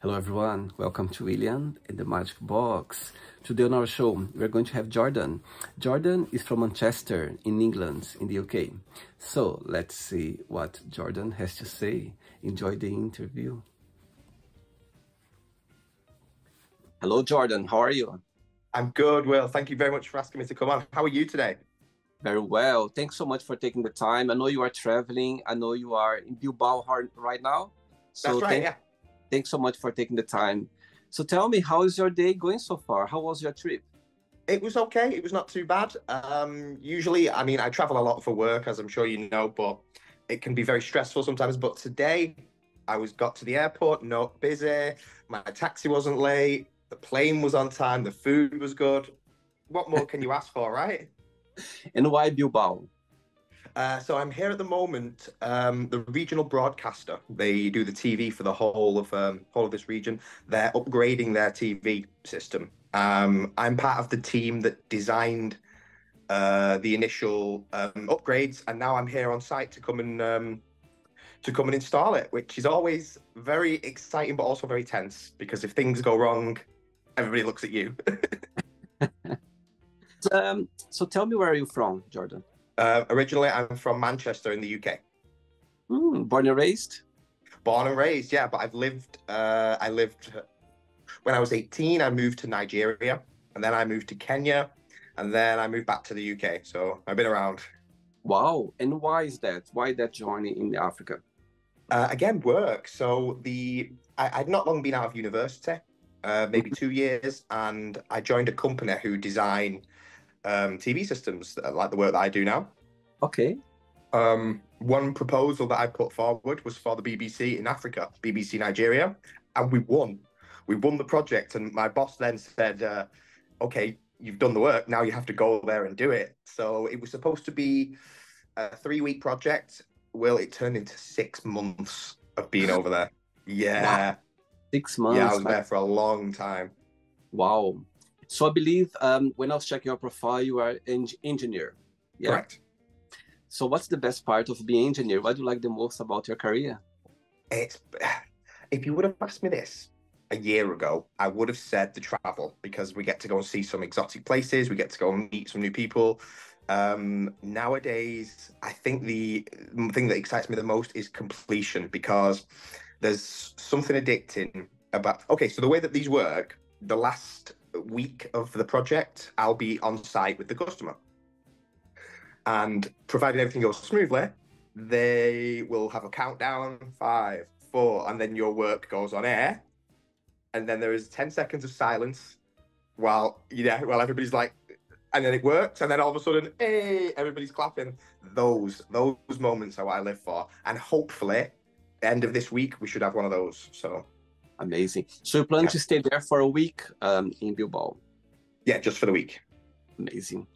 Hello everyone, welcome to William and the Magic Box. Today on our show, we're going to have Jordan. Jordan is from Manchester in England, in the UK. So let's see what Jordan has to say. Enjoy the interview. Hello Jordan, how are you? I'm good, Will. Thank you very much for asking me to come on. How are you today? Very well. Thanks so much for taking the time. I know you are traveling. I know you are in Bilbao right now. So That's right, thank, yeah Thanks so much for taking the time. So tell me, how is your day going so far? How was your trip? It was okay. It was not too bad. Um, usually, I mean, I travel a lot for work, as I'm sure you know, but it can be very stressful sometimes. But today, I was got to the airport, not busy. My taxi wasn't late. The plane was on time. The food was good. What more can you ask for, right? And why Bilbao? Uh, so I'm here at the moment. Um, the regional broadcaster, they do the TV for the whole of um, whole of this region. They're upgrading their TV system. Um, I'm part of the team that designed uh, the initial um, upgrades, and now I'm here on site to come and um, to come and install it, which is always very exciting, but also very tense because if things go wrong, everybody looks at you. um, so tell me, where are you from, Jordan? Uh, originally, I'm from Manchester in the UK. Mm, born and raised. Born and raised, yeah. But I've lived. Uh, I lived when I was 18. I moved to Nigeria, and then I moved to Kenya, and then I moved back to the UK. So I've been around. Wow! And why is that? Why that journey in Africa? Uh, again, work. So the I, would not long been out of university, uh, maybe two years, and I joined a company who design um, TV systems, like the work that I do now. Okay. Um, one proposal that I put forward was for the BBC in Africa, BBC Nigeria, and we won. We won the project, and my boss then said, uh, "Okay, you've done the work. Now you have to go there and do it." So it was supposed to be a three-week project. Well, it turned into six months of being over there. Yeah, wow. six months. Yeah, I was there for a long time. Wow. So I believe um, when I was checking your profile, you are an engineer. Yeah? Correct. So what's the best part of being engineer? What do you like the most about your career? It's if you would have asked me this a year ago, I would have said the travel because we get to go and see some exotic places, we get to go and meet some new people. Um, nowadays, I think the thing that excites me the most is completion because there's something addicting about. Okay, so the way that these work, the last week of the project, I'll be on site with the customer. And provided everything goes smoothly, they will have a countdown five, four, and then your work goes on air. And then there is 10 seconds of silence while, yeah, while everybody's like, and then it works. And then all of a sudden, hey, everybody's clapping. Those, those moments are what I live for. And hopefully, end of this week, we should have one of those. So Amazing. So you plan yeah. to stay there for a week um, in Bilbao? Yeah, just for the week. Amazing.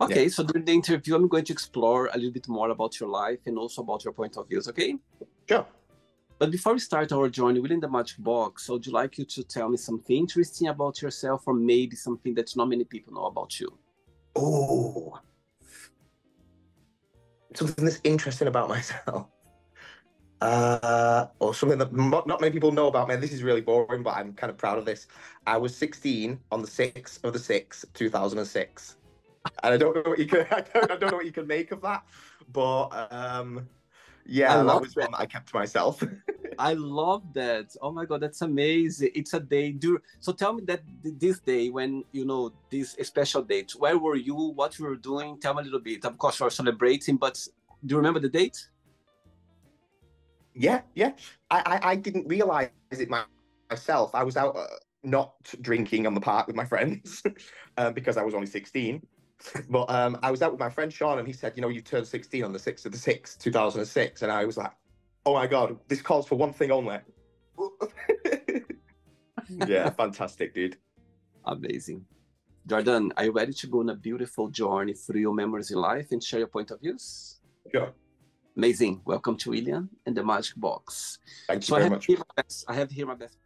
Okay, yeah. so during the interview, I'm going to explore a little bit more about your life and also about your point of views, okay? Sure. But before we start our journey within the Magic Box, would you like you to tell me something interesting about yourself or maybe something that not many people know about you? Oh, something that's interesting about myself uh, or something that not, many people know about me. This is really boring, but I'm kind of proud of this. I was 16 on the 6th of the 6th, 2006. And I don't know what you can I don't, I don't know what you can make of that, but um, yeah, that was one that I kept to myself. I love that. Oh my god, that's amazing! It's a day. Do so. Tell me that this day, when you know this special date, where were you? What you were doing? Tell me a little bit. Of course, we're celebrating, but do you remember the date? Yeah, yeah. I, I, I didn't realize it myself. I was out uh, not drinking on the park with my friends um, because I was only 16. But um, I was out with my friend Sean and he said, you know, you turned 16 on the 6th of the 6th, 2006. And I was like, oh my God, this calls for one thing only. yeah, fantastic, dude. Amazing. Jordan, are you ready to go on a beautiful journey through your memories in life and share your point of views? Sure. Amazing. Welcome to William and the Magic Box. Thank you so very I much. I have here my best.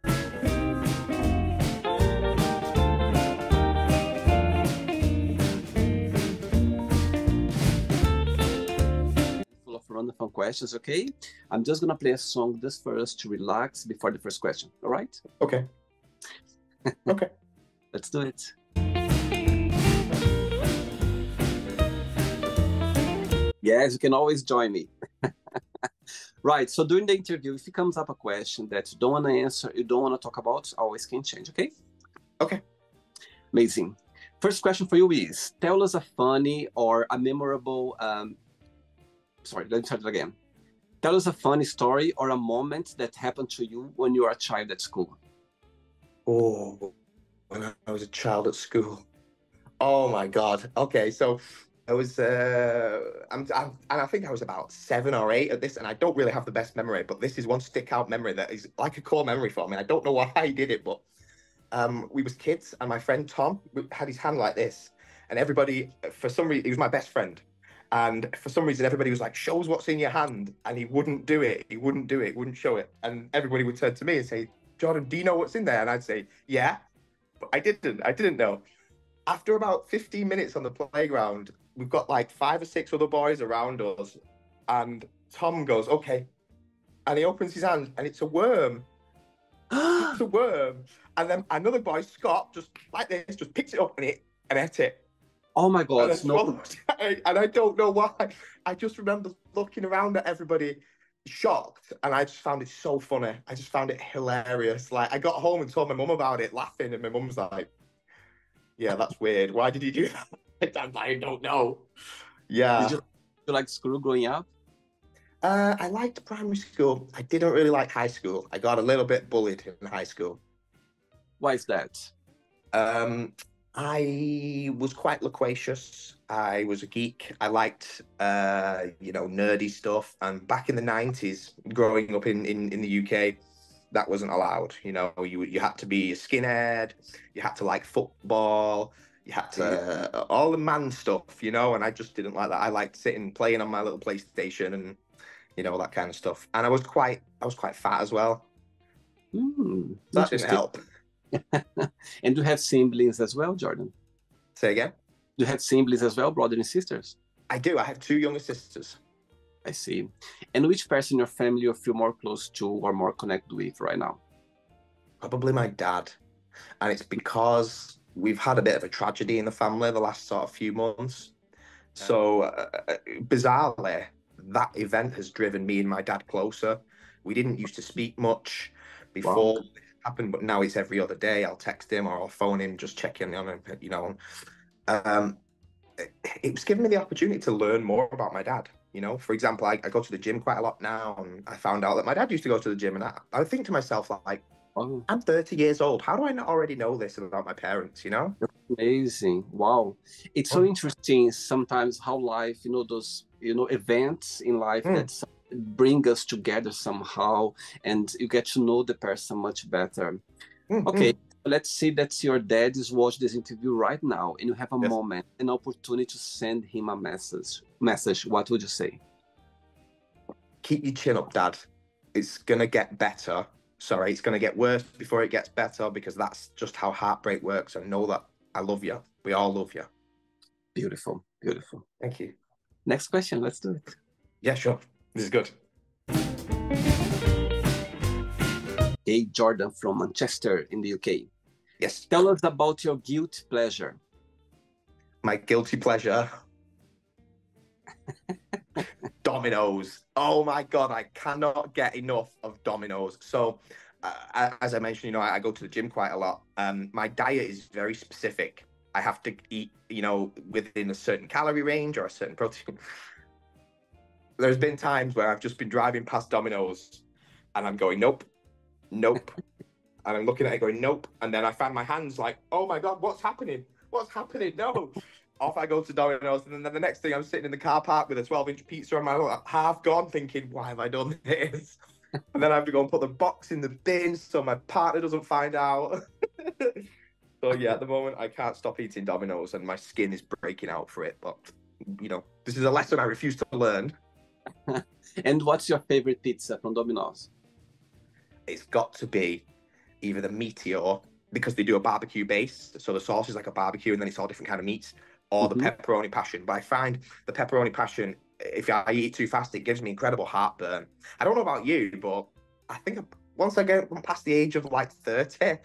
full of random fun questions, okay? I'm just gonna play a song just for us to relax before the first question, all right? Okay. okay. Let's do it. Yes, you can always join me. right, so during the interview, if it comes up a question that you don't want to answer, you don't want to talk about, always can change, okay? Okay. Amazing. First question for you is tell us a funny or a memorable um sorry, let me start it again. Tell us a funny story or a moment that happened to you when you were a child at school. Oh, when I was a child at school. Oh my god. Okay, so I was, uh, I'm, I'm, and I think I was about seven or eight at this, and I don't really have the best memory, but this is one stick out memory that is like a core memory for me. I don't know why I did it, but um, we was kids, and my friend Tom had his hand like this, and everybody, for some reason, he was my best friend, and for some reason, everybody was like, "Show us what's in your hand," and he wouldn't do it. He wouldn't do it. Wouldn't show it, and everybody would turn to me and say, "Jordan, do you know what's in there?" And I'd say, "Yeah," but I didn't. I didn't know. After about 15 minutes on the playground, we've got like five or six other boys around us, and Tom goes, "Okay," and he opens his hand, and it's a worm. it's a worm. And then another boy, Scott, just like this, just picks it up and it and ate it. Oh my god! And, no. and I don't know why. I just remember looking around at everybody, shocked, and I just found it so funny. I just found it hilarious. Like I got home and told my mum about it, laughing, and my mum's like, "Yeah, that's weird. Why did you do that?" I don't know. Yeah. Did you, you like school growing up? Uh, I liked primary school. I didn't really like high school. I got a little bit bullied in high school. Why is that? Um, I was quite loquacious. I was a geek. I liked, uh, you know, nerdy stuff. And back in the nineties, growing up in, in, in the UK, that wasn't allowed. You know, you you had to be a skinhead. You had to like football. You had to uh, all the man stuff. You know, and I just didn't like that. I liked sitting playing on my little PlayStation and you know that kind of stuff. And I was quite I was quite fat as well. Mm, that didn't help. and do you have siblings as well, Jordan? Say again? Do you have siblings as well, brothers and sisters? I do. I have two younger sisters. I see. And which person in your family you feel more close to or more connected with right now? Probably my dad. And it's because we've had a bit of a tragedy in the family the last sort of few months. So, uh, uh bizarrely, that event has driven me and my dad closer. We didn't used to speak much before wow happen, but now it's every other day. I'll text him or I'll phone him, just checking on him, you know. Um, it, it was giving me the opportunity to learn more about my dad. You know, for example, I, I, go to the gym quite a lot now, and I found out that my dad used to go to the gym, and I, I think to myself like, oh. I'm 30 years old. How do I not already know this about my parents? You know, amazing. Wow, it's so interesting sometimes how life, you know, those you know events in life mm. that bring us together somehow and you get to know the person much better mm-hmm. okay let's say that your dad is watching this interview right now and you have a yes. moment an opportunity to send him a message message what would you say? Keep your chin up dad. It's gonna get better. Sorry it's gonna get worse before it gets better because that's just how heartbreak works and know that i love you we all love you beautiful beautiful. Thank you. Next question let's do it. Yeah sure. This is good. Hey, Jordan from Manchester in the UK. Yes. Tell us about your guilty pleasure. My guilty pleasure. Domino's. Oh my god, I cannot get enough of Domino's. So, uh, as I mentioned, you know, I, I, go to the gym quite a lot. Um, my diet is very specific. I have to eat, you know, within a certain calorie range or a certain protein there's been times where I've just been driving past Domino's and I'm going, nope, nope. and I'm looking at it going, nope. And then I find my hands like, oh my God, what's happening? What's happening? No. Off I go to Domino's. And then the next thing I'm sitting in the car park with a 12 inch pizza on my half gone, thinking, why have I done this? and then I have to go and put the box in the bin so my partner doesn't find out. so yeah, at the moment I can't stop eating Domino's and my skin is breaking out for it. But you know, this is a lesson I refuse to learn. and what's your favorite pizza from Domino's? It's got to be either the Meateor because they do a barbecue base, so the sauce is like a barbecue, and then it's all different kind of meats, or mm-hmm. the pepperoni passion. But I find the pepperoni passion if I eat too fast, it gives me incredible heartburn. I don't know about you, but I think once I get past the age of like 30,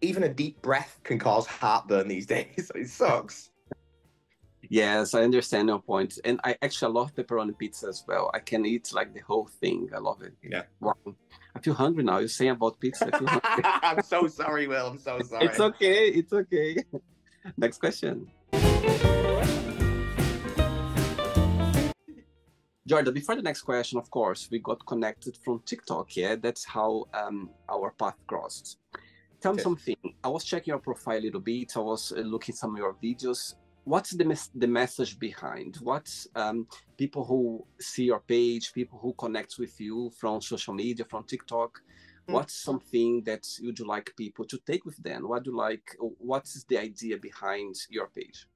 even a deep breath can cause heartburn these days. it sucks. Yes, I understand your point. And I actually love pepperoni pizza as well. I can eat like the whole thing. I love it. Yeah. Wow. I feel hungry now. You're saying about pizza. I am so sorry, Will. I'm so sorry. It's okay. It's okay. Next question. Jordan, before the next question, of course, we got connected from TikTok. Yeah, that's how um, our path crossed. Tell me something. I was checking your profile a little bit. I was uh, looking some of your videos. What's the mes- the message behind? What's um, people who see your page, people who connect with you from social media, from TikTok? Mm-hmm. What's something that you'd like people to take with them? What do you like? What is the idea behind your page?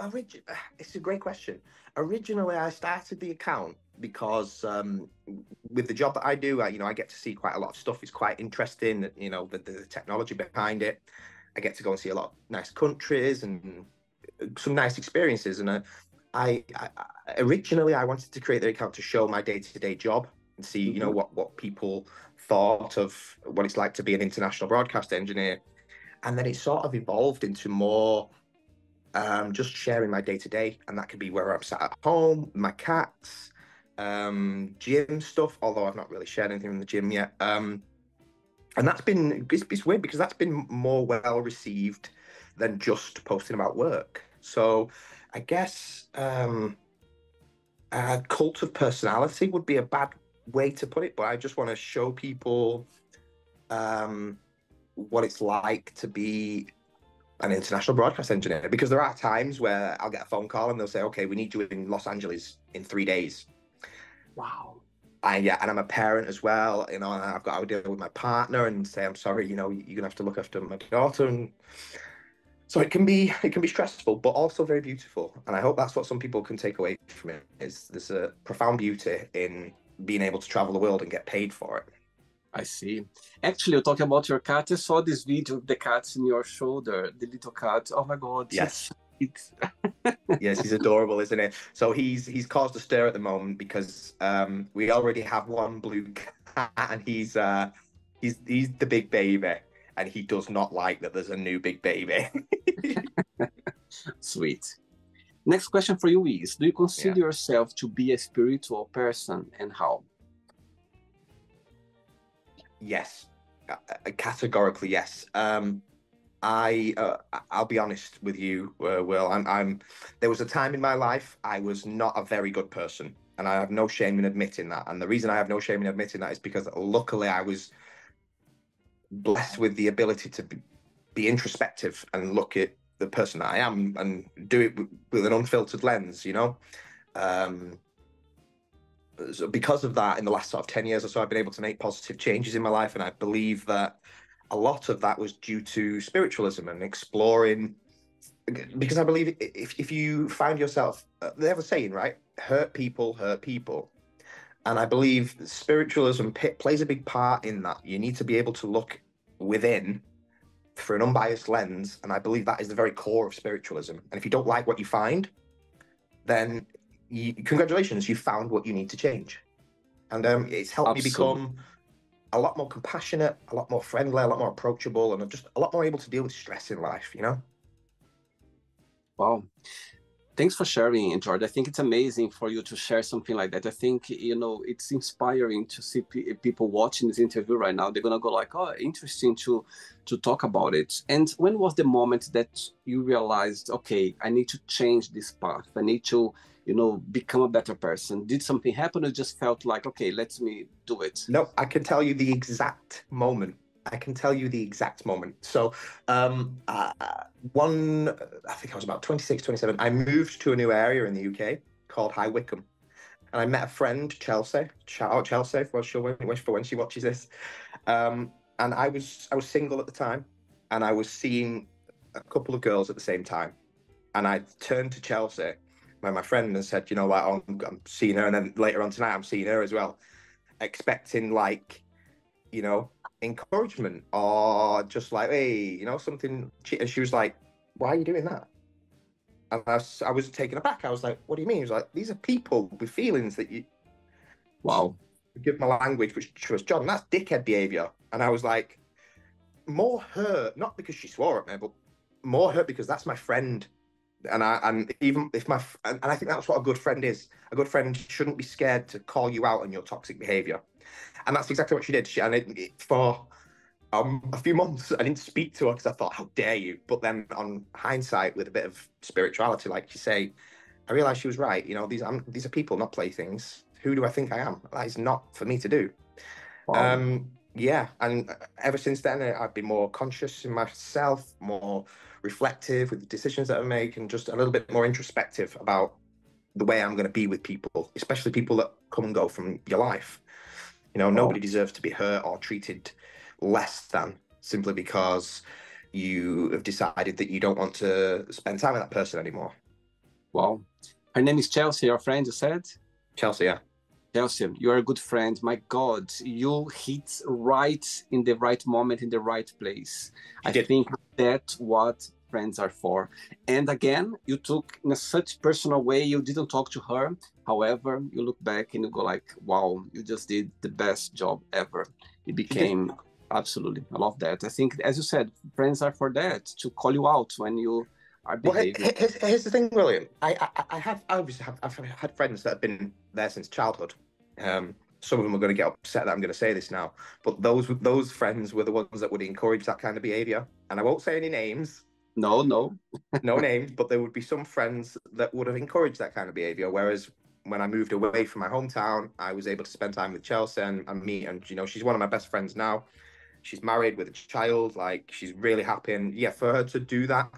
Origi- it's a great question. Originally, I started the account because um, with the job that I do, I, you know, I get to see quite a lot of stuff. It's quite interesting, you know, the, the technology behind it. I get to go and see a lot of nice countries and some nice experiences. And uh, I, I, originally I wanted to create the account to show my day-to-day job and see, you know, mm-hmm. what what people thought of what it's like to be an international broadcast engineer. And then it sort of evolved into more um, just sharing my day to day, and that could be where I'm sat at home, my cats, um, gym stuff. Although I've not really shared anything in the gym yet. Um, and that's been it's, it's weird because that's been more well received than just posting about work. So I guess um, a cult of personality would be a bad way to put it, but I just want to show people um, what it's like to be an international broadcast engineer because there are times where I'll get a phone call and they'll say, okay, we need you in Los Angeles in three days. Wow. And yeah, and I'm a parent as well, you know, and I've got to deal with my partner and say, I'm sorry, you know, you're gonna have to look after my daughter. And so it can be it can be stressful, but also very beautiful. And I hope that's what some people can take away from it is there's a profound beauty in being able to travel the world and get paid for it. I see. Actually, you're talking about your cat. I saw this video of the cats in your shoulder, the little cat. Oh my god! Yes. yes, he's adorable, isn't it? So he's he's caused a stir at the moment because um, we already have one blue cat, and he's uh, he's he's the big baby, and he does not like that there's a new big baby. Sweet. Next question for you is: Do you consider yeah. yourself to be a spiritual person, and how? Yes, uh, uh, categorically yes. Um, I uh, I'll be honest with you, uh, Will. I'm I'm. There was a time in my life I was not a very good person, and I have no shame in admitting that. And the reason I have no shame in admitting that is because luckily I was blessed with the ability to be, be introspective and look at the person that I am and do it with, an unfiltered lens. You know. Um, so because of that, in the last sort of 10 years or so, I've been able to make positive changes in my life. And I believe that a lot of that was due to spiritualism and exploring. Because I believe if, if you find yourself, uh, they have a saying, right? Hurt people, hurt people. And I believe spiritualism plays a big part in that. You need to be able to look within through an unbiased lens. And I believe that is the very core of spiritualism. And if you don't like what you find, then you, congratulations, you found what you need to change. And um, it's helped Absolutely. me become a lot more compassionate, a lot more friendly, a lot more approachable, and just a lot more able to deal with stress in life, you know? Wow. Thanks for sharing, George. I think it's amazing for you to share something like that. I think, you know, it's inspiring to see people watching this interview right now. They're to go like, oh, interesting to, to talk about it. And when was the moment that you realized, okay, I need to change this path. I need to you know, become a better person? Did something happen or just felt like, okay, let me do it? No, I can tell you the exact moment. I can tell you the exact moment. So, um, uh, one, I think I was about 26, 27. I moved to a new area in the UK called High Wycombe. And I met a friend, Chelsea. Shout out Chelsea for when, for when she watches this. Um, and I was I was single at the time, and I was seeing a couple of girls at the same time. And I turned to Chelsea my, my friend and said, you know, oh, I'm, I'm seeing her, and then later on tonight I'm seeing her as well, expecting like, you know, encouragement or just like, hey, you know, something. And she was like, why are you doing that? And I was, I was taken aback. I was like, what do you mean? He was like, these are people with feelings that you. Wow. Give my language, which was John, that's dickhead behavior. And I was like, more hurt, not because she swore at me, but more hurt because that's my friend. And I and even if my and I think that's what a good friend is. A good friend shouldn't be scared to call you out on your toxic behavior, and that's exactly what she did. She and it, it, for um, a few months, I didn't speak to her because I thought, "How dare you!" But then, on hindsight, with a bit of spirituality, like you say, I realized she was right. You know, these I'm, these are people, not playthings. Who do I think I am? That is not for me to do. Wow. Um, yeah, and ever since then, I've been more conscious in myself, more reflective with the decisions that I make, and just a little bit more introspective about the way I'm going to be with people, especially people that come and go from your life. You know, oh. nobody deserves to be hurt or treated less than simply because you have decided that you don't want to spend time with that person anymore. Wow. Her name is Chelsea, your friend, you said? Chelsea, yeah. Chelsea, you are a good friend. My God, you hit right in the right moment, in the right place. I think that's what friends are for. And again, you took in a such personal way. You didn't talk to her. However, you look back and you go like, "Wow, you just did the best job ever." It became absolutely. I love that. I think, as you said, friends are for that to call you out when you are behaving. Well, here's, here's the thing, William. I, I, I have I obviously have I've had friends that have been there since childhood. Um, some of them are going to get upset that I'm going to say this now, but those those friends were the ones that would encourage that kind of behaviour. And I won't say any names. No, no, no names, but there would be some friends that would have encouraged that kind of behaviour. Whereas when I moved away from my hometown, I was able to spend time with Chelsea and, and me, and you know, she's one of my best friends now. She's married with a child, like she's really happy, and yeah, for her to do that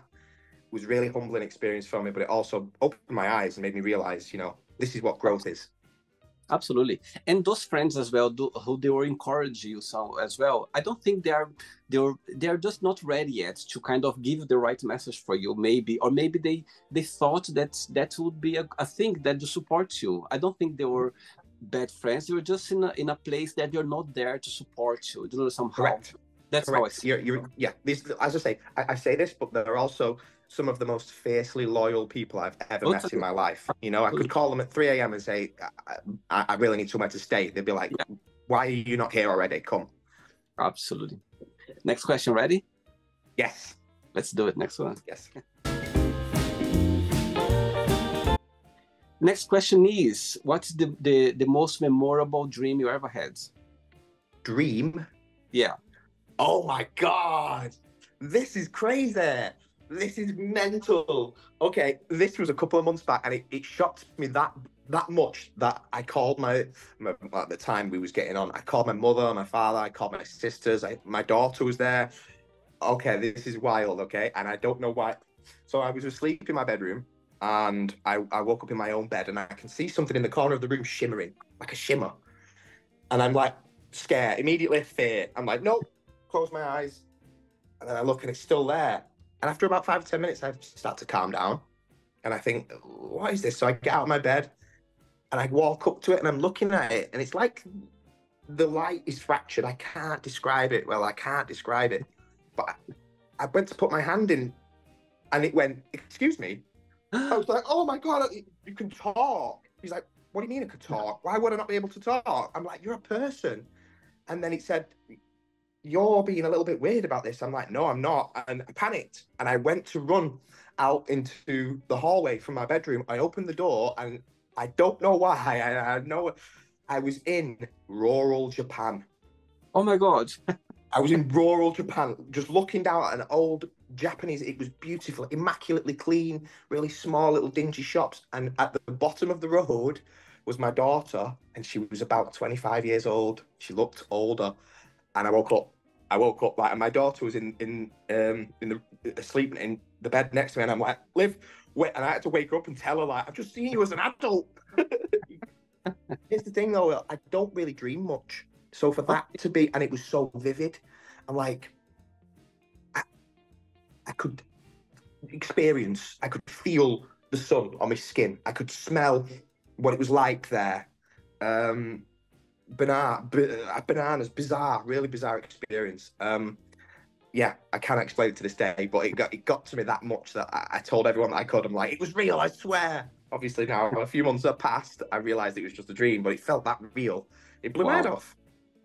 was really humbling experience for me. But it also opened my eyes and made me realize, you know, this is what growth is absolutely and those friends as well do, who they were encourage you so as well i don't think they're they're they're just not ready yet to kind of give the right message for you maybe or maybe they they thought that that would be a, a thing that to support you i don't think they were bad friends they were just in a in a place that you're not there to support you you know somehow Correct. that's Correct. how I see you're, you're, yeah this as i say I, I say this but there are also some of the most fiercely loyal people I've ever met in my life. You know, I could call them at 3 a.m. and say, I, I really need somewhere to stay. They'd be like, yeah. why are you not here already? Come. Absolutely. Next question, ready? Yes. Let's do it. Next one. Yes. Next question is What's the, the, the most memorable dream you ever had? Dream? Yeah. Oh my God. This is crazy this is mental. Okay, this was a couple of months back, and it, it shocked me that that much that I called my, my, at the time we was getting on. I called my mother, my father, I called my sisters. I, my daughter was there. Okay, this is wild. Okay, and I don't know why. So I was asleep in my bedroom, and I, I woke up in my own bed, and I can see something in the corner of the room shimmering, like a shimmer, and I'm like scared immediately. Fear. I'm like, nope. Close my eyes, and then I look, and it's still there. And after about five to 10 minutes, I start to calm down. And I think, what is this? So I get out of my bed and I walk up to it and I'm looking at it. And it's like the light is fractured. I can't describe it. Well, I can't describe it. But I went to put my hand in and it went, excuse me. I was like, oh my God, you can talk. He's like, what do you mean I could talk? Why would I not be able to talk? I'm like, you're a person. And then he said, you're being a little bit weird about this. I'm like, no, I'm not. And I panicked and I went to run out into the hallway from my bedroom. I opened the door and I don't know why. I, I know I was in rural Japan. Oh my God. I was in rural Japan, just looking down at an old Japanese. It was beautiful, immaculately clean, really small little dingy shops. And at the bottom of the road was my daughter, and she was about 25 years old. She looked older and I woke up. I woke up like, and my daughter was in in um in the asleep in the bed next to me, and I'm like, "Liv, wait!" And I had to wake her up and tell her like, "I've just seen you as an adult." Here's the thing, though, I don't really dream much, so for that to be, and it was so vivid, I'm like, I, I could experience, I could feel the sun on my skin, I could smell what it was like there. Um, banana, bananas, bizarre, really bizarre experience. Um, yeah, I can't explain it to this day, but it got it got to me that much that I, I told everyone that I could. I'm like, it was real, I swear. Obviously, now a few months have passed, I realized it was just a dream, but it felt that real. It blew my head off.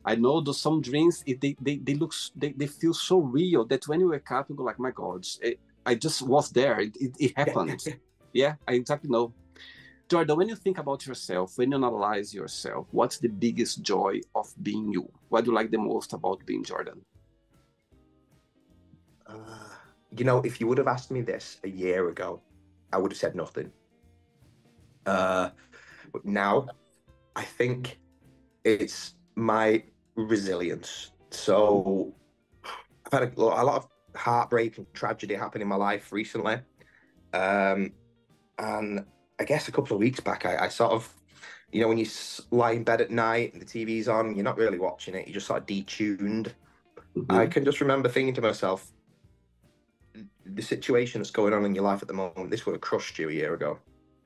I know those some dreams it, they, they they look they, they feel so real that when you wake up you go like my god it, I just was there it, it, it happened yeah I exactly know Jordan when you think about yourself when you analyze yourself what's the biggest joy of being you what do you like the most about being Jordan Uh, you know, if you would have asked me this a year ago, I would have said nothing. Uh, but now, I think it's my resilience. So, I've had a, a lot of heartbreak and tragedy happen in my life recently. Um, and I guess a couple of weeks back, I, I sort of, you know, when you lie in bed at night and the TV's on, you're not really watching it, you're just sort of detuned. I Mhm. can just remember thinking to myself, the situation that's going on in your life at the moment, this would have crushed you a year ago.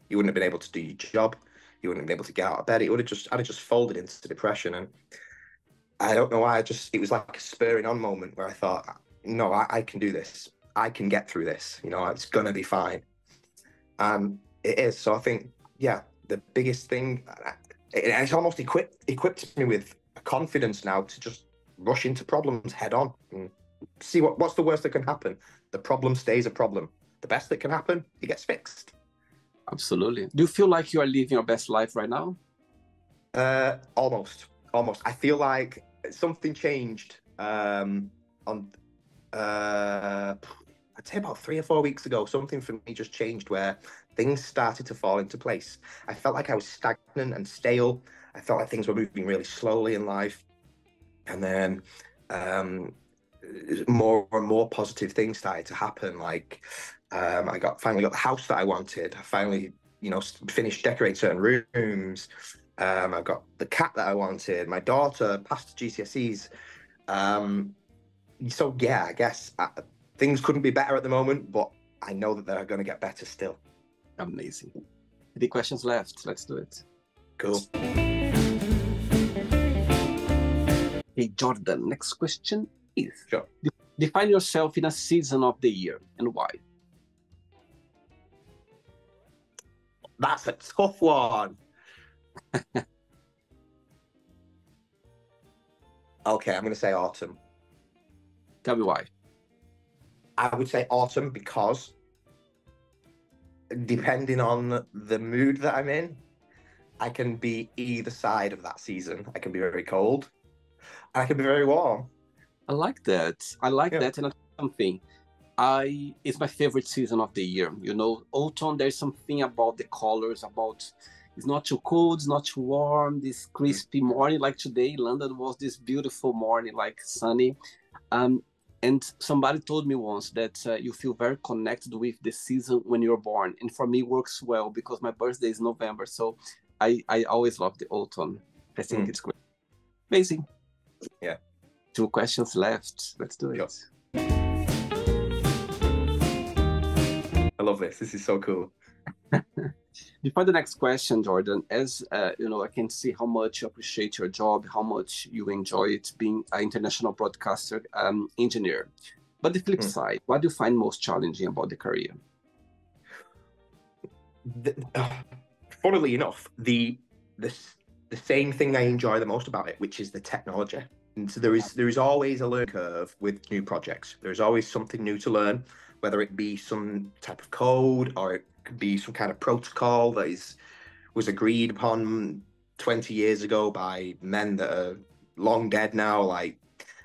You wouldn't have been able to do your job. You wouldn't have been able to get out of bed. It would have just, I'd have just folded into depression. And I don't know why. I just, it was like a spurring on moment where I thought, no, I, I can do this. I can get through this. You know, it's gonna be fine. And it is. So I think, yeah, the biggest thing, it, it's almost equipped equipped me with confidence now to just rush into problems head on and see what what's the worst that can happen. The problem stays a problem. The best that can happen, it gets fixed. absolutely do you feel like you are living your best life right now Uh, almost, almost. I feel like something changed um, on. Uh, I'd say about three or four weeks ago. Something for me just changed where things started to fall into place. I felt like I was stagnant and stale. I felt like things were moving really slowly in life, and then um, more and more positive things started to happen. Like um, I got finally got the house that I wanted. I finally, you know, finished decorating certain rooms. Um, I've got the cat that I wanted. My daughter passed GCSEs. Um, so yeah, I guess uh, things couldn't be better at the moment, but I know that they're going to get better still. Amazing three questions left let's do it Cool. hey Jordan next question is Sure. Define yourself in a season of the year and why That's a tough one. okay, I'm going to say autumn. tell me why I would say autumn because depending on the mood that I'm in, I can be either side of that season. I can be very cold and I can be very warm. I like that. I like Yeah. that, and something. I it's my favorite season of the year. You know, autumn. There's something about the colors. About it's not too cold, it's not too warm. This crispy morning, like today, London was this beautiful morning, like sunny. Um, and somebody told me once that uh, you feel very connected with the season when you're born, and for me, it works well because my birthday is November, so I I always love the autumn. I think Mm. it's great. Amazing. Yeah. Two questions left. Let's do Sure. it. I love this. This is so cool. Before the next question, Jordan, as uh, you know, I can see how much you appreciate your job, how much you enjoy it being an international broadcaster um, engineer. But the flip Hmm. side, what do you find most challenging about the career? The, funnily enough, the the the same thing I enjoy the most about it, which is the technology. And so there is there is always a learning curve with new projects. There is always something new to learn, whether it be some type of code or could be some kind of protocol that is was agreed upon 20 years ago by men that are long dead now. Like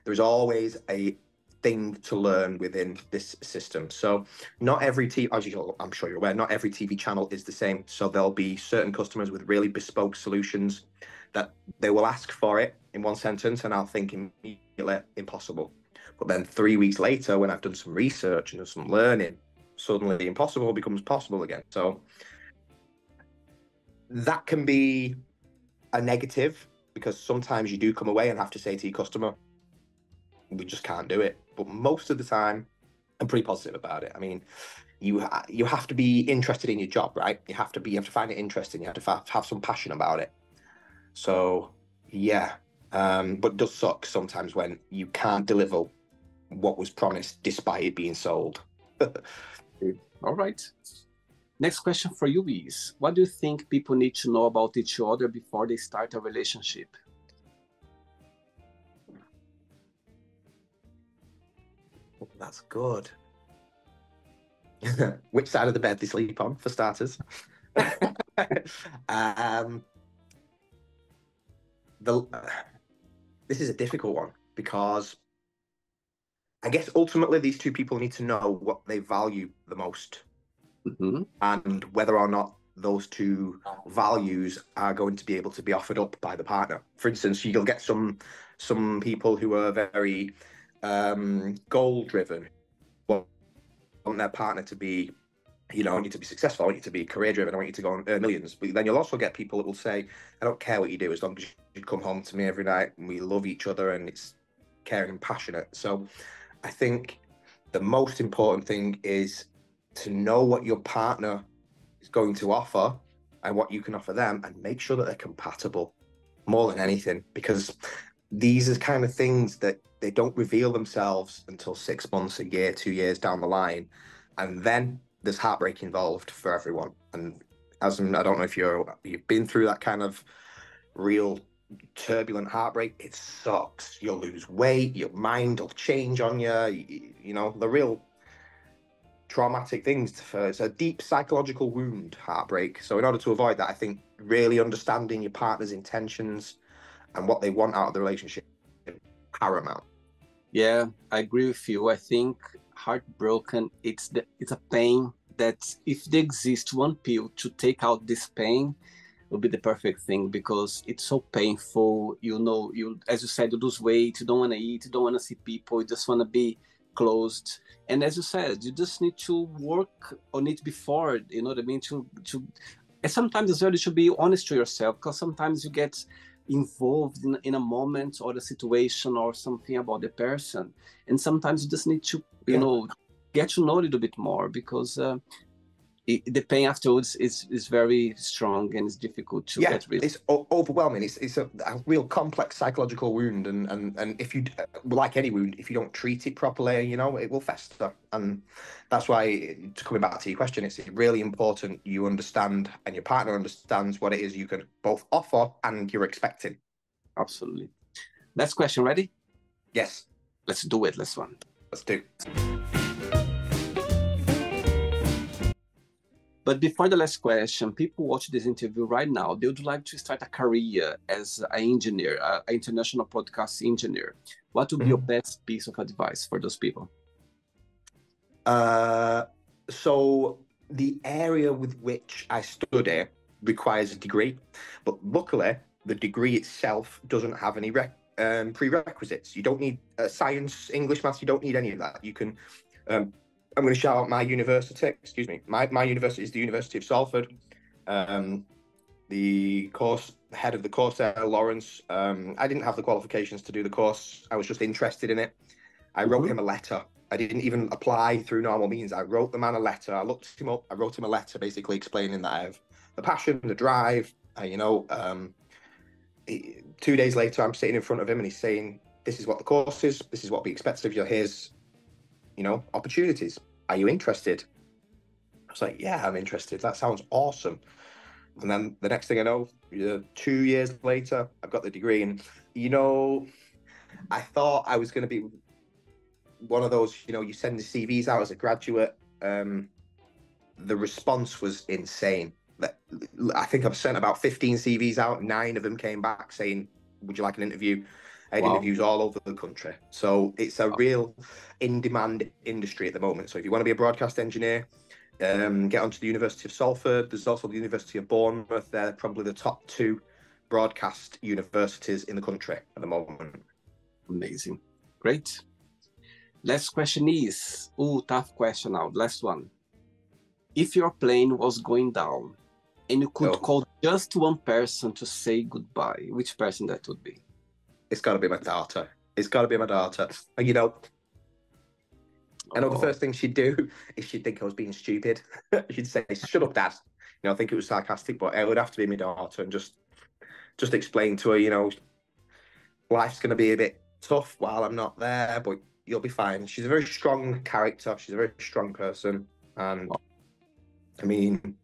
there's always a thing to learn within this system. So not every TV, as you, I'm sure you're aware, not every TV channel is the same. So there'll be certain customers with really bespoke solutions that they will ask for it in one sentence, and I'll think immediately impossible. But then three weeks later, when I've done some research and some learning, suddenly the impossible becomes possible again. So that can be a negative because sometimes you do come away and have to say to your customer, we just can't do it. But most of the time, I'm pretty positive about it. I mean, you you have to be interested in your job, right? You have to be you have to find it interesting. You have to fa- have some passion about it. So yeah, um, but it does suck sometimes when you can't deliver what was promised despite it being sold. All right. Next question for you is What do you think people need to know about each other before they start a relationship? That's good. Which side of the bed do they sleep on, for starters? um, the, uh, this is a difficult one because I guess ultimately these two people need to know what they value the most mm-hmm. and whether or not those two values are going to be able to be offered up by the partner. For instance, you'll get some some people who are very um, goal driven, want their partner to be, you know, I want you to be successful, I want you to be career driven, I want you to go and earn millions. But then you'll also get people that will say, I don't care what you do as long as you come home to me every night and we love each other and it's caring and passionate. So I think the most important thing is to know what your partner is going to offer and what you can offer them and make sure that they're compatible more than anything because these are kind of things that they don't reveal themselves until six months a year two years down the line and then there's heartbreak involved for everyone. And as i don't know if you're you've been through that kind of real turbulent heartbreak it sucks. You'll lose weight your mind will change on you you, know the real traumatic things for it's a deep psychological wound heartbreak. So in order to avoid that i think really understanding your partner's intentions and what they want out of the relationship paramount. Yeah i agree with you. I think heartbroken it's the it's a pain that if there exists one pill to take out this pain will be the perfect thing because it's so painful you know you as you said you lose weight you don't want to eat you don't want to see people you just want to be closed. And as you said you just need to work on it before you know what i mean? To to and sometimes as well you should be honest to yourself because sometimes you get involved in, in a moment or a situation or something about the person. And sometimes you just need to you yeah. know get to know a little bit more because uh, it, the pain afterwards is is very strong and it's difficult to yeah, get rid. Of. It's overwhelming. It's it's a, a, real complex psychological wound, and and and if you uh, like any wound, if you don't treat it properly, you know, it will fester. And that's why, coming back to your question, it's really important you understand and your partner understands what it is you can both offer and you're expecting. Absolutely. Next question. Ready? Yes. Let's do it. Let's one. Let's do. But before the last question, people watch this interview right now, they would like to start a career as an engineer, an international broadcast engineer. What would be mm-hmm. your best piece of advice for those people? Uh, so the area with which I study requires a degree, but luckily the degree itself doesn't have any rec- um, prerequisites. You don't need uh, science, English, maths. You don't need any of that. You can um, I'm going to shout out my university. Excuse me. My my university is the University of Salford. Um, the course head of the course there, Lawrence. Um, I didn't have the qualifications to do the course. I was just interested in it. I wrote mm-hmm. him a letter. I didn't even apply through normal means. I wrote the man a letter. I looked him up. I wrote him a letter, basically explaining that I have the passion, the drive. Uh, you know, um, he, two days later, I'm sitting in front of him and he's saying, "This is what the course is. This is what we expect of you. Here's you know, opportunities. Are you interested? I was like, yeah, I'm interested. That sounds awesome. And then the next thing I know, two years later, I've got the degree. And, you know, I thought I was going to be one of those, you know, you send the CVs out as a graduate. Um, the response was insane. I think I've sent about 15 CVs out. Nine of them came back saying, would you like an interview? I wow. interviews all over the country. So it's a real in demand industry at the moment. So if you want to be a broadcast engineer, um, get onto the University of Salford. There's also the University of Bournemouth. They're probably the top two broadcast universities in the country at the moment. Amazing. Great. Last question is, oh, tough question now. Last one. If your plane was going down and you could oh. call just one person to say goodbye, which person that would be? It's got to be my daughter. It's got to be my daughter. And you know, I know oh. the first thing she'd do is she'd think I was being stupid. she'd say, "Shut up, Dad." You know, I think it was sarcastic, but it would have to be my daughter, and just just explain to her, you know, life's going to be a bit tough while I'm not there, but you'll be fine. She's a very strong character. She's a very strong person, and I mean,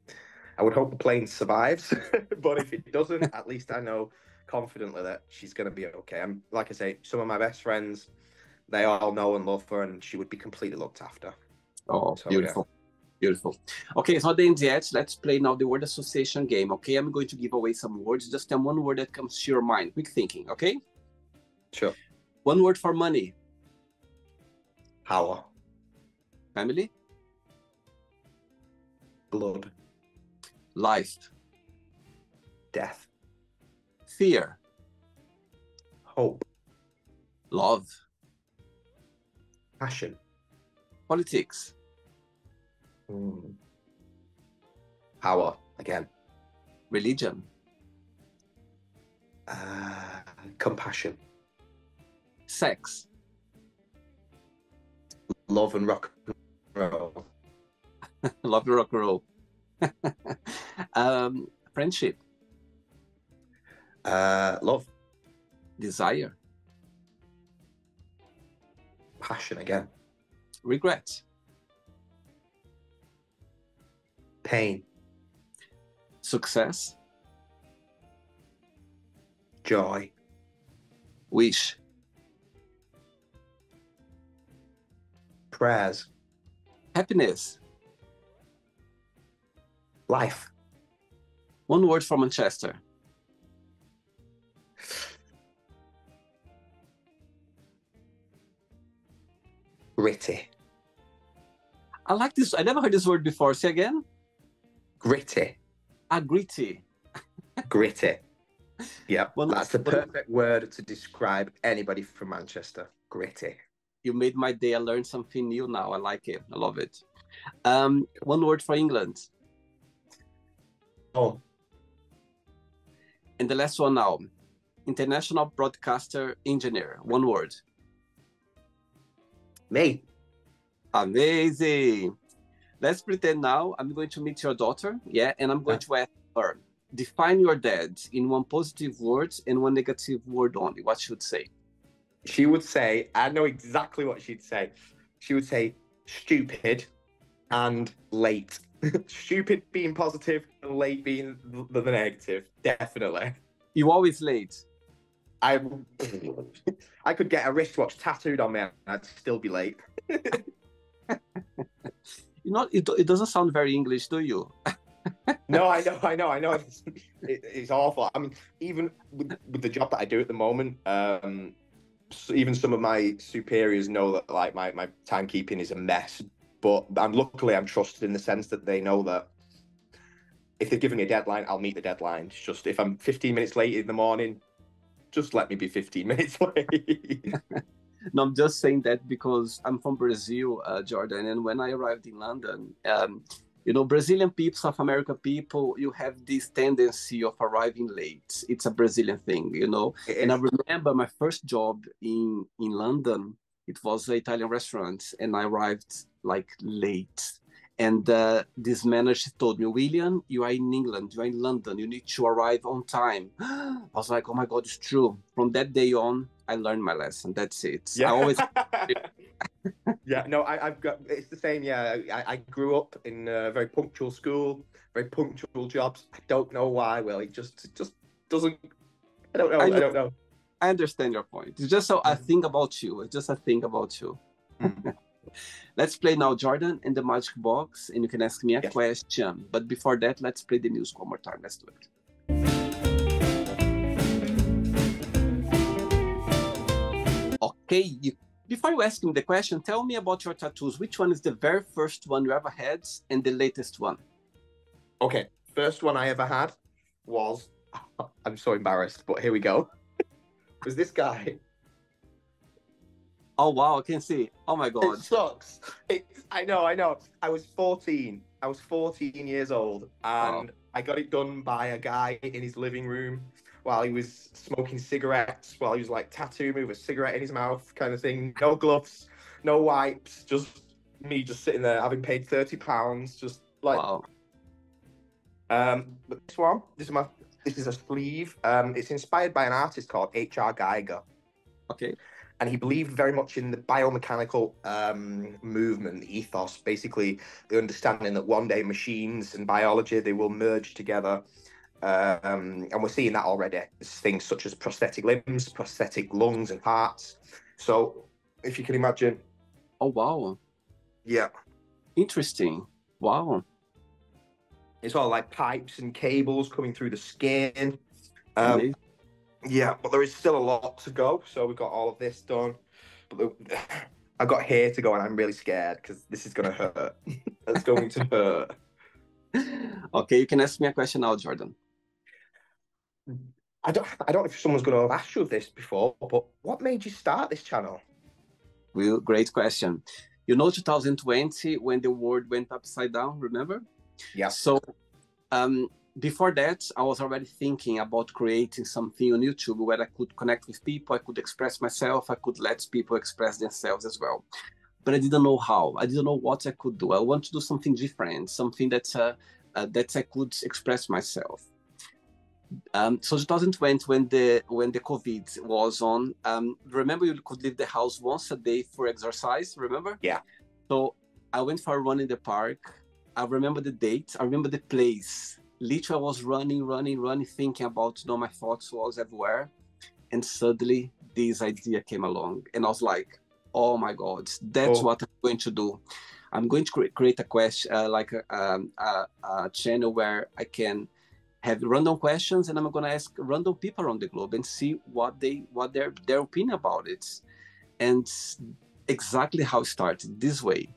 I would hope the plane survives. but if it doesn't, at least I know confidently that she's going to be okay. I'm like I say, some of my best friends, they all know and love her, and she would be completely looked after. Oh, so, beautiful. Yeah. Beautiful. Okay, it's not the end yet. Let's play now the word association game. Okay, I'm going to give away some words. Just tell one word that comes to your mind. Quick thinking, okay? Sure. One word for money. Power. Family. Blood. Life. Death. Fear. Hope. Love. Passion. Politics. Mm. Power again. Religion. Uh, compassion. Sex. Love and rock and roll. Love and rock and roll. um, friendship. Uh, love. Desire. Passion again. Regret. Pain. Success. Joy. Wish. Prayers. Happiness. Life. One word for Manchester. Gritty. I like this. I never heard this word before. Say again. Gritty. Ah, gritty. gritty. Yeah, well, that's the perfect word to describe anybody from Manchester. Gritty. You made my day. I learned something new now. I like it. I love it. Um, one word for England. Oh. And the last one now. International broadcaster engineer. One word. Me. Amazing let's pretend now I'm going to meet your daughter, yeah, and I'm going to ask her, define your dad in one positive word and one negative word only. What should say? She would say, I know exactly what she'd say. She would say stupid and late. stupid being positive and late being the, the negative. Definitely. You always late. I I could get a wristwatch tattooed on me and I'd still be late. you know, it, it doesn't sound very English, do you? no, I know, I know, I know. It's, it, it's awful. I mean, even with, with, the job that I do at the moment, um, even some of my superiors know that like my, my timekeeping is a mess. But I'm luckily I'm trusted in the sense that they know that if they're giving me a deadline, I'll meet the deadline. It's just if I'm 15 minutes late in the morning, just let me be 15 minutes late. no, I'm just saying that because I'm from Brazil, uh, Jordan, and when I arrived in London, um, you know, Brazilian people, South America people, you have this tendency of arriving late. It's a Brazilian thing, you know. And I remember my first job in in London. It was an Italian restaurant, and I arrived like late. And uh, this manager told me, William, you are in England, you are in London, you need to arrive on time. I was like, oh my God, it's true. From that day on, I learned my lesson. That's it. Yeah. I always. yeah, no, I, have got. It's the same. Yeah, I, I grew up in a very punctual school, very punctual jobs. I don't know why. Well, it just, it just doesn't. I don't know. I, I, don't know. I understand your point. It's just so mm. I think about you. It's just a think about you. Mm. Let's play now, Jordan, in the magic box, and you can ask me a yes. question. But before that, let's play the music one more time. Let's do it. Okay, you, before you ask me the question, tell me about your tattoos. Which one is the very first one you ever had and the latest one? Okay, first one I ever had was, I'm so embarrassed, but here we go. was this guy. Oh wow, I can see. Oh my god. It sucks. It's, I know, I know. I was 14. I was 14 years old and oh. I got it done by a guy in his living room while he was smoking cigarettes, while he was like tattooing me with a cigarette in his mouth, kind of thing. No gloves, no wipes, just me just sitting there having paid thirty pounds, just like. Wow. Um, but this one, this is my, this is a sleeve. Um, it's inspired by an artist called H.R. Giger. Okay. And he believed very much in the biomechanical um, movement, the ethos, basically the understanding that one day machines and biology they will merge together. Um, and we're seeing that already. Things such as prosthetic limbs, prosthetic lungs, and hearts. So, if you can imagine. Oh wow! Yeah. Interesting. Wow. It's all like pipes and cables coming through the skin. Um, yeah, but there is still a lot to go. So we've got all of this done. But the, I've got here to go, and I'm really scared because this is going to hurt. it's going to hurt. Okay, you can ask me a question now, Jordan. I don't. I don't know if someone's going to have asked you this before, but what made you start this channel? Well, great question. You know, 2020 when the world went upside down. Remember? Yeah. So, um, before that, I was already thinking about creating something on YouTube where I could connect with people, I could express myself, I could let people express themselves as well. But I didn't know how. I didn't know what I could do. I want to do something different, something that uh, uh, that I could express myself. Um, so 2020, when the when the COVID was on, um, remember you could leave the house once a day for exercise. Remember? Yeah. So I went for a run in the park. I remember the date. I remember the place literally I was running, running, running, thinking about, you know, my thoughts was everywhere. And suddenly this idea came along. And I was like, oh my God, that's oh. what I'm going to do. I'm going to create a question, uh, like a, um, a, a, channel where I can have random questions and I'm going to ask random people around the globe and see what they, what their, their opinion about it. And exactly how it started this way.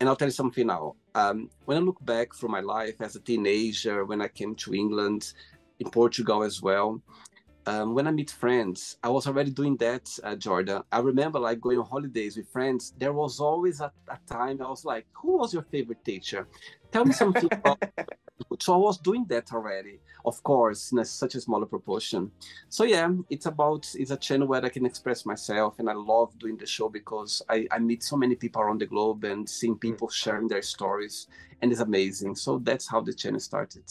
And I'll tell you something now. Um, when I look back from my life as a teenager, when I came to England, in Portugal as well, um, when I meet friends, I was already doing that, uh, Jordan. I remember like going on holidays with friends. There was always a, a time I was like, "Who was your favorite teacher? Tell me something about so I was doing that already, of course, in a, such a smaller proportion. So yeah, it's about it's a channel where I can express myself, and I love doing the show because I, I meet so many people around the globe and seeing mm. people sharing their stories, and it's amazing. So that's how the channel started.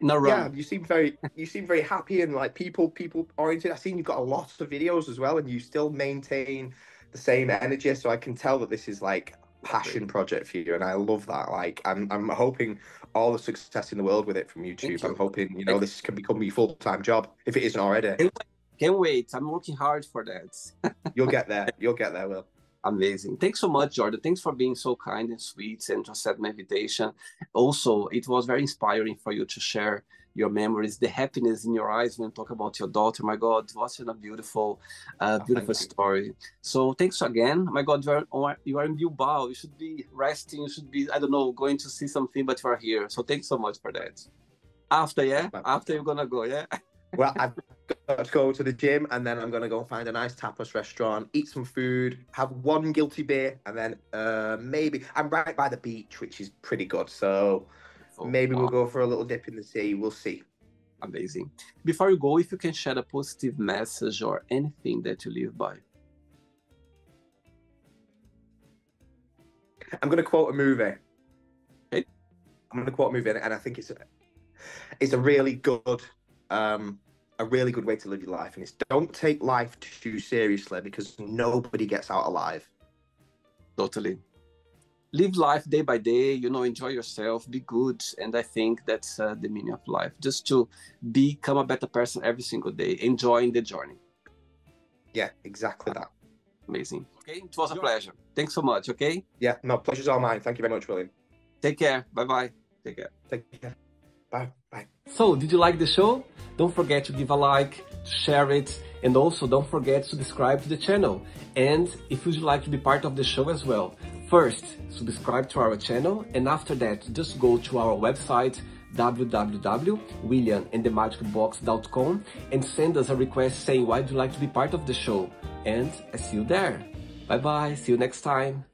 No, yeah, you seem very you seem very happy and like people people oriented. I've seen you've got a lot of videos as well, and you still maintain the same energy. So I can tell that this is like passion project for you, and I love that. Like, I'm I'm hoping all the success in the world with it from YouTube. I'm hoping you know this can become your full time job if it isn't already. Can't wait. I'm working hard for that. You'll get there. You'll get there, Will. Amazing. Thanks so much, Jordan. Thanks for being so kind and sweet and to accept my invitation. Also, it was very inspiring for you to share your memories, the happiness in your eyes when you talk about your daughter. My God, what a beautiful, uh, oh, beautiful oh, story. You. So thanks again. My God, you are, you are in Bilbao. You should be resting. You should be, I don't know, going to see something, but you are here. So thanks so much for that. After, yeah? After you're going to go, yeah? well, I've got to go to the gym and then I'm going to go find a nice tapas restaurant, eat some food, have one guilty beer, and then uh, maybe I'm right by the beach, which is pretty good. So maybe wow. we'll go for a little dip in the sea. We'll see. Amazing. Before you go, if you can share a positive message or anything that you live by. I'm going to quote a movie. Okay. I'm going to quote a movie, and I think it's a, it's a really good um, a really good way to live your life, and it's don't take life too seriously because nobody gets out alive. Totally. Live life day by day, you know, enjoy yourself, be good. And I think that's uh, the meaning of life just to become a better person every single day, enjoying the journey. Yeah, exactly that. Amazing. Okay, it was a pleasure. Thanks so much. Okay. Yeah, no, pleasure's all mine. Thank you very much, William. Take care. Bye bye. Take care. Take care. Bye. Bye. So, did you like the show? Don't forget to give a like, to share it, and also don't forget to subscribe to the channel. And if you'd like to be part of the show as well, first subscribe to our channel, and after that, just go to our website www.williamandthemagicbox.com and send us a request saying why would you like to be part of the show. And I see you there. Bye bye, see you next time.